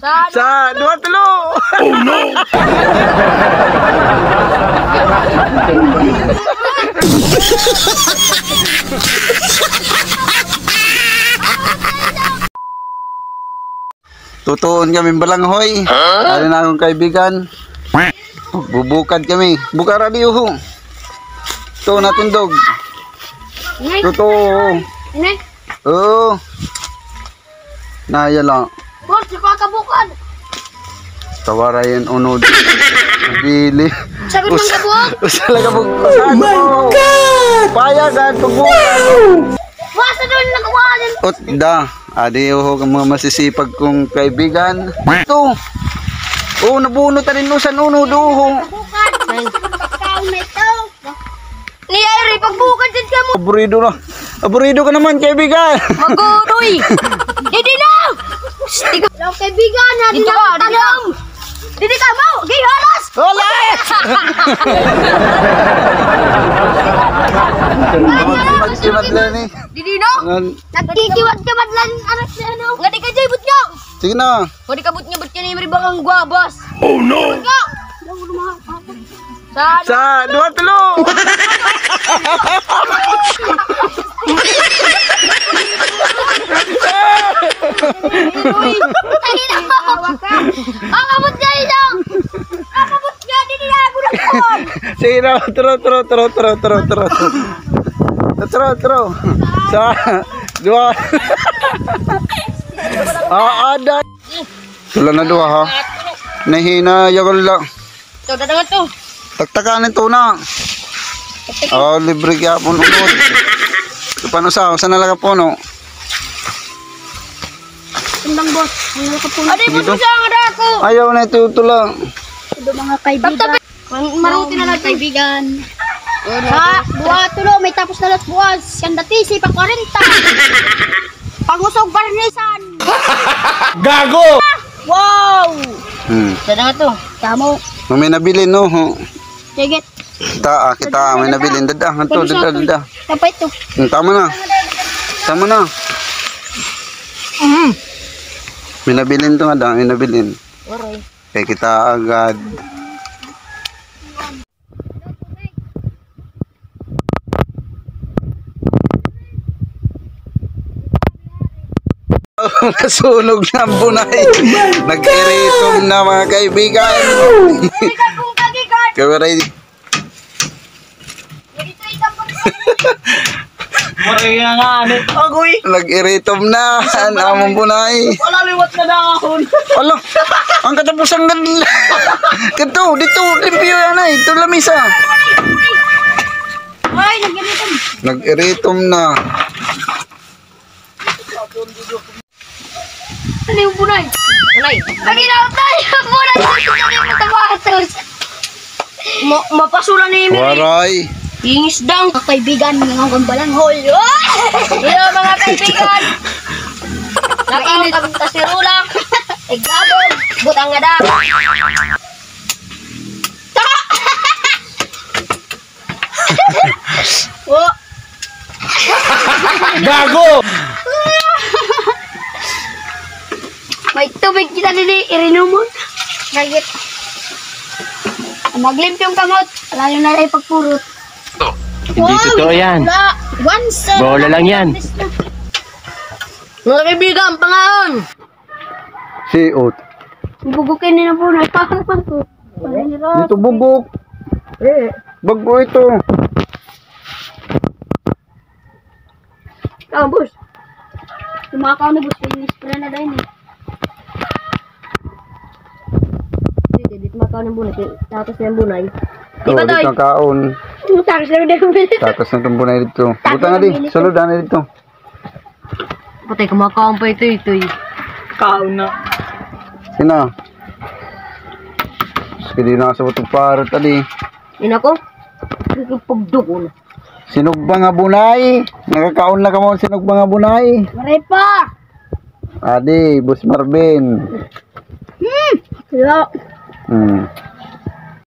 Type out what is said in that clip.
Sa Sa dua tulo. Tutuon kami balanghoy. Ano na akong kaibigan. Bubukad kami. Bukara di uho. Ito na tundog. Inay, Totoo. Oo. Naya lang. Boss, di ko kabukad. Tawarayan unod. Bili. Sagot ng kabuok. Usa ka bug. Oh my god. Payagan pagbukas. Boss, ano yung nakawalan? Ot da. Adi ho ang mga masisipag kong kaibigan. Ito. Oh, nabuno ta rin no sa nuno duho. Na. Ni Ari, pagbukad din ka mo. Aburido na. Aburido ka naman kaibigan. Maguroy. Hindi na. Stigo. Hello, kaibigan. Hindi ka, hindi ka. Hindi ka mo. Gay halas. Wala! Magkimat lang eh. Didi no. Nagkikiwat ka madlan anak ni ano. Nga di ka jay but nyo. Sige na. Nga di ka but nyo but ka ni Maribang ang guwabas. Oh no. Nga. Sa Sa dua tulo. Sige na. Tro, tro, tro, tro, tro, tro. Tro, tro. Sa dua. Ah, ada. Wala na dua ha. Nahina yagal lang. Ito, dadangan to. Taktakanin to na. Oh, libre kaya po unod. Ito paano sa? Saan na lang po no? Tundang boss. Ang nakapuno. Adi, puto siya ang ada ako. Ayaw na ito ito lang. Ito mga kaibigan. Maruti na lang kaibigan. Sa buwa tulo, may tapos na las buwas. Yan dati, si pa 40. Pangusog barnisan. Gago! Wow! Hmm. Sada nga to. Kamo. May nabili no. Sige. Kita, ah, kita, may nabili. Dada, hanto, dada, dada. Tapay to. Hmm, tama na. Tama na. Mhm. May nabilin to nga daw, may nabilin. Waray. Kaya kita agad. Nasunog na bunay. Nag-iritom na mga kaibigan. Dito itapon. Maria nga, ano? Agoy! nag-iritom na ang among bunay. Wala liwat na dahon. Alo, ang katapusan ng Kanto, dito, limpyo yan ay. Ito lamisa. Ay. Nag-iritom na. Ano yung bunay? Bunay. Paginaw tayo. Bunay. Bunay mo tabatos. Ma mapasura ni Emily. Waray. Ingis dang. Mga kaibigan, mga gambalan hol. Hello mga kaibigan. Nakainit ang kasirulang. Iglabog. Butang nga daw. Oh. Gago! May tubig kita nili, irinom mo. Nagit. Maglimp yung kamot, lalo na rin pagpurot. Hindi totoo yan. Wala, Bola lang yan. Mga kaibigan, pangaon. Si Ot. Bubukin nila po na ipakapang ko. Dito bubok. Eh. Bago ito. Ikaw, boss. Tumakaw na, boss. Pinispray na dahil eh. Makaw ng bunay. Tapos na yung bunay. Ito, Iba, dito Toy. ang kaon. Tapos na yung Tatas na itong bunay dito. Buta nga di. Saludan na dito. Patay, kumakaon pa ito, ito. Kaon na. Sina. Sige na sa butong parot tadi. Yun ako. Pagdugo na. Sinugba nga bunay. Nakakaon na ka mo sinugba nga bunay. Maray pa! Adi, Bus Marvin. Hmm! Hello. Hmm.